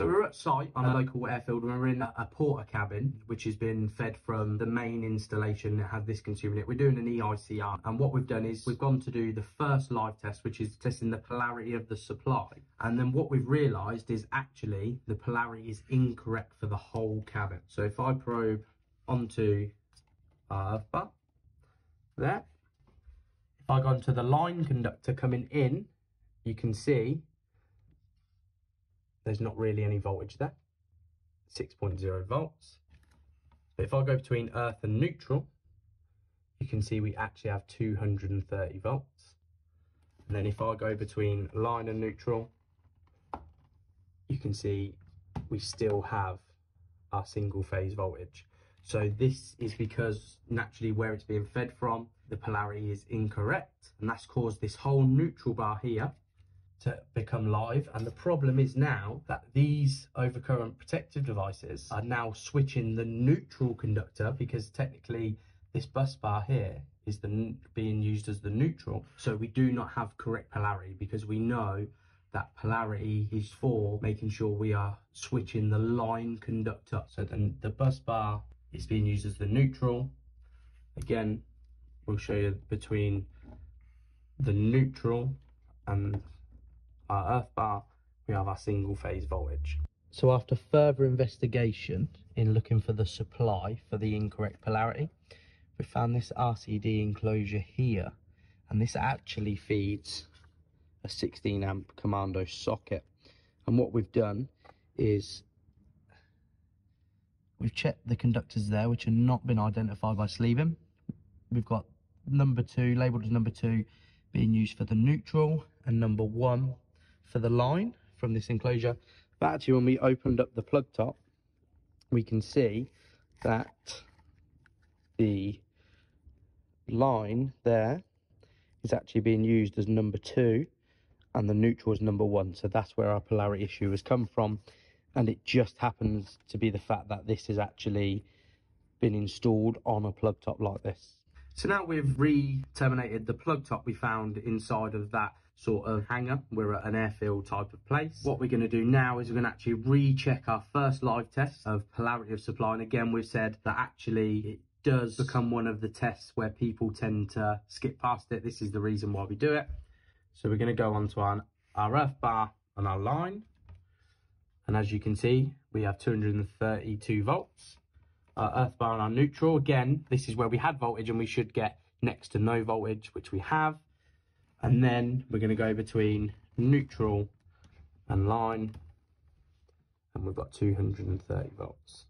So we're at site on a uh-huh. local airfield and we're in a, a Portakabin, which has been fed from the main installation that has this consumer unit. We're doing an EICR. And what we've done is we've gone to do the first live test, which is testing the polarity of the supply. And then what we've realized is actually the polarity is incorrect for the whole cabin. So if I probe onto uh, earth there, if I go onto the line conductor coming in, you can see there's not really any voltage there. 6.0 volts. But if I go between earth and neutral you can see we actually have 230 volts. And then if I go between line and neutral you can see we still have our single phase voltage. So this is because naturally where it's being fed from the polarity is incorrect. And that's caused this whole neutral bar here to become live. And the problem is now that these overcurrent protective devices are now switching the neutral conductor because technically this bus bar here is the being used as the neutral. So we do not have correct polarity because we know that polarity is for making sure we are switching the line conductor. So then the bus bar is being used as the neutral. Again, we'll show you between the neutral and our earth bar, we have our single phase voltage. So after further investigation in looking for the supply for the incorrect polarity, we found this RCD enclosure here, and this actually feeds a 16 amp commando socket. And what we've done is we've checked the conductors there, which have not been identified by sleeving. We've got number two, labelled as number two, being used for the neutral, and number one for the line from this enclosure. But actually, when we opened up the plug top, we can see that the line there is actually being used as number two and the neutral is number one. So that's where our polarity issue has come from. And it just happens to be the fact that this has actually been installed on a plug top like this. So now we've re-terminated the plug top we found inside of that sort of hangar. We're at an airfield type of place. What we're going to do now is we're going to actually recheck our first live test of polarity of supply. And again, we've said that actually it does become one of the tests where people tend to skip past it. This is the reason why we do it. So we're going to go onto our, our earth bar and our line. And as you can see, we have 232 volts. Uh, our earth bar and our neutral, again, this is where we had voltage and we should get next to no voltage, which we have. And then we're going to go between neutral and line. And we've got 230 volts